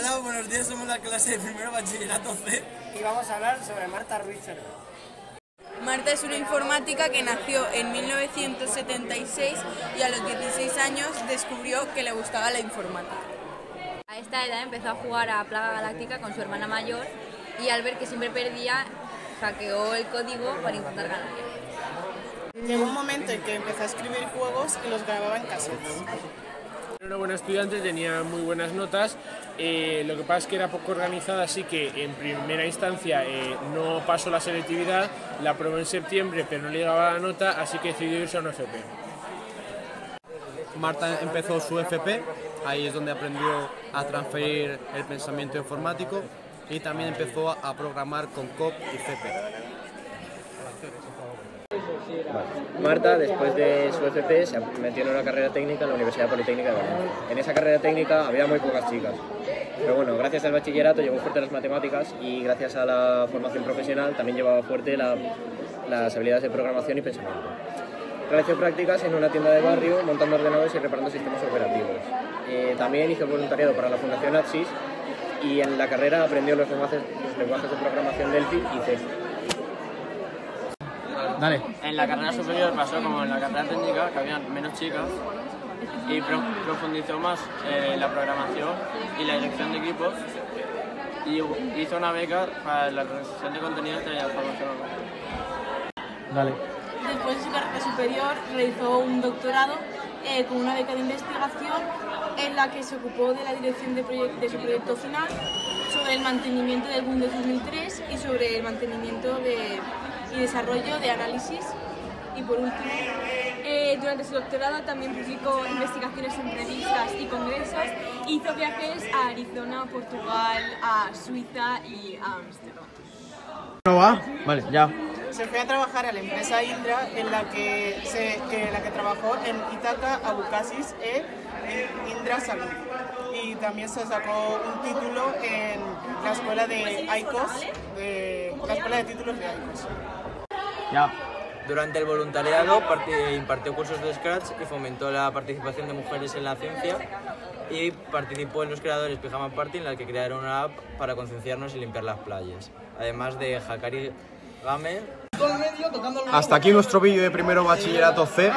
Hola, buenos días, somos la clase de primero bachillerato C. Y vamos a hablar sobre Marta Ruiz. Marta es una informática que nació en 1976 y a los 16 años descubrió que le gustaba la informática. A esta edad empezó a jugar a Plaga Galáctica con su hermana mayor y al ver que siempre perdía, hackeó el código para intentar ganar. Llegó un momento en que empezó a escribir juegos y los grababa en cassettes. Era una buena estudiante, tenía muy buenas notas, eh, lo que pasa es que era poco organizada, así que en primera instancia eh, no pasó la selectividad, la aprobó en septiembre pero no le llegaba la nota, así que decidió irse a una FP. Marta empezó su FP, ahí es donde aprendió a transferir el pensamiento informático y también empezó a programar con COP y Marta, después de su FP, se metió en una carrera técnica en la Universidad Politécnica de Valencia. En esa carrera técnica había muy pocas chicas. Pero bueno, gracias al bachillerato llevó fuerte las matemáticas y gracias a la formación profesional también llevaba fuerte la- las habilidades de programación y pensamiento. Realizó prácticas en una tienda de barrio montando ordenadores y reparando sistemas operativos. Eh, también hizo voluntariado para la Fundación Apsis y en la carrera aprendió los lenguajes, los lenguajes de programación Delphi y C. Dale. En la carrera superior pasó como en la carrera técnica, que había menos chicas, y pro- profundizó más eh, la programación y la dirección de equipos, y hizo una beca para la realización de contenidos de la formación. Dale. Después de su carrera superior realizó un doctorado eh, con una beca de investigación en la que se ocupó de la dirección de, proye- de su proyecto final sobre el mantenimiento del Windows 2003 y sobre el mantenimiento de- y desarrollo de análisis. Y por último, eh, durante su doctorado también publicó investigaciones en revistas y congresos. Hizo viajes a Arizona, Portugal, a Suiza y a Ámsterdam. ¿No va? Vale, ya. Se fue a trabajar a la empresa Indra en la que, se, en la que trabajó en Itaca, Abucasis e Indra Salud. Y también se sacó un título en la escuela de ICOS, de, la escuela de títulos de ICOS. Ya. Durante el voluntariado parti- impartió cursos de Scratch y fomentó la participación de mujeres en la ciencia y participó en los creadores Pijama Party en la que crearon una app para concienciarnos y limpiar las playas. Además de Hakari Game, Hasta aquí nuestro vídeo de primero bachillerato C.